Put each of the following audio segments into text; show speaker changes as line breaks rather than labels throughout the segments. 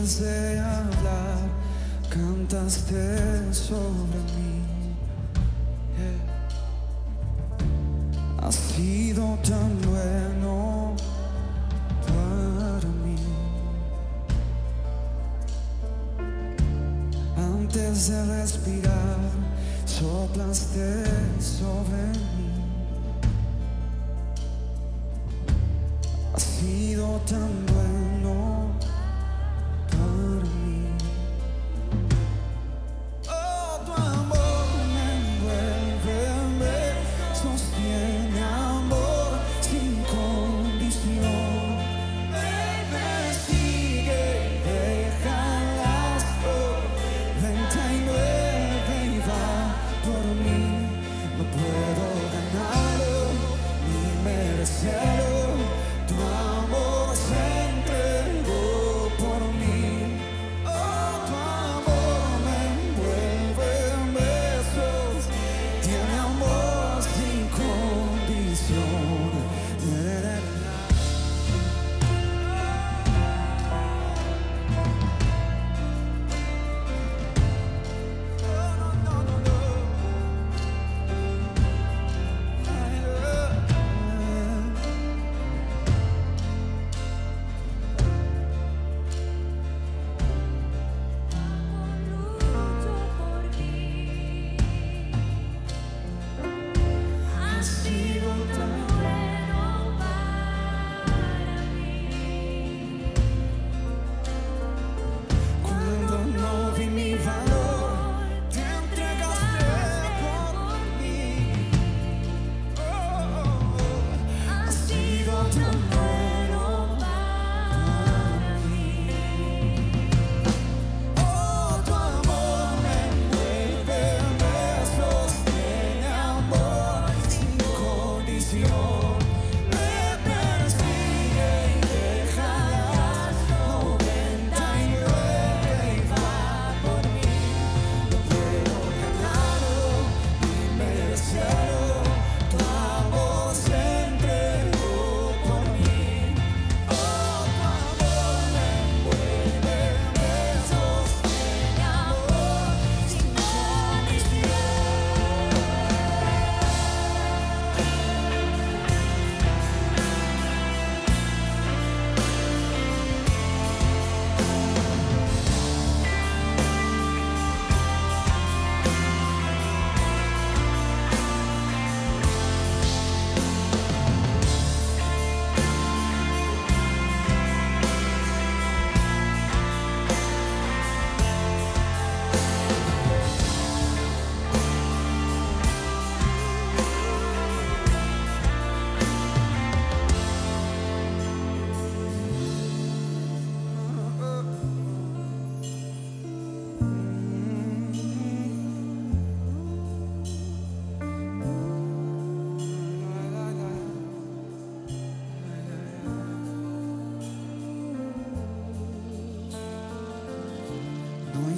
antes de hablar, cantaste sobre mí. Has sido tan bueno para mí. Antes de respirar, soplaste sobre mí. Has sido tan bueno. Yeah.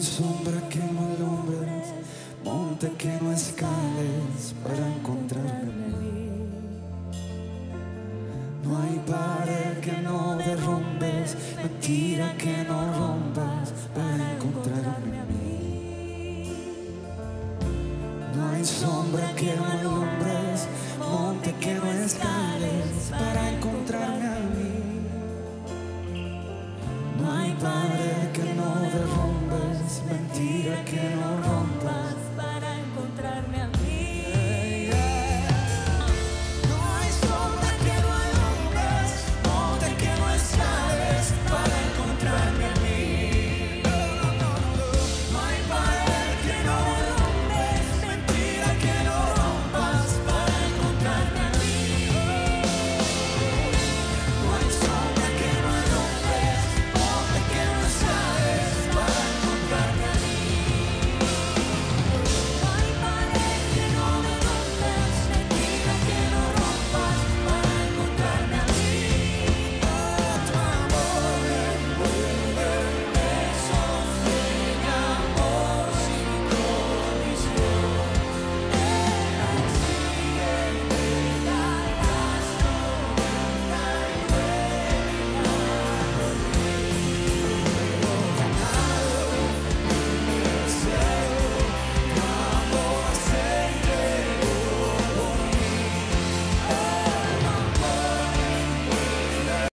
sombra que no alumbres, monte que no escales para encontrarme. No hay pared que no derrumbes, mentira que no rompas para encontrarme a mí. No hay sombra que no alumbres, monte que no escales.